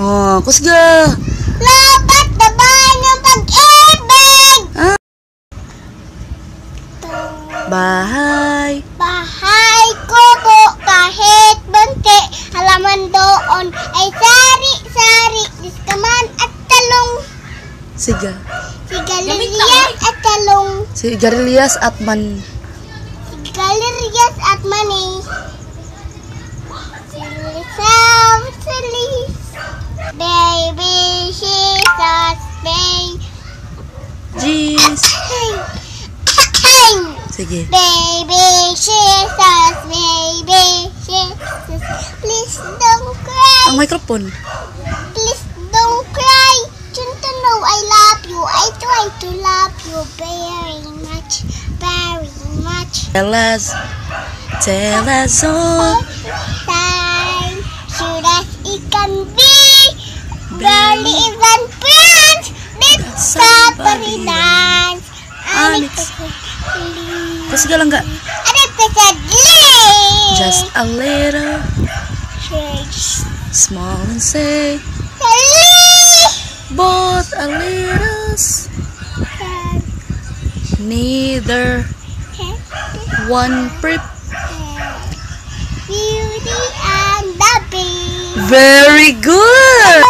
Oh, kusga. Lapat na ba ng pag-ibig? Bahay. Bahay kubo kahit bunti Halaman doon ay sari-sari Diskaman at talong Siga. Sigalerias at talong Sigarilyas at man. Sigalerias at mani Sige. Baby Jesus, baby Jesus, please don't cry, Ang microphone. please don't cry. Don't know I love you. I try to love you very much, very much. Tell us. Tell us all. Time should as it can be. Barely even friends. Let's Somebody somebody dance. Unexpectedly. Kusga lang ga. Just a little. Church. Small and say. Hello. But a little. Neither. One prep. Beauty and the Beast. Very good.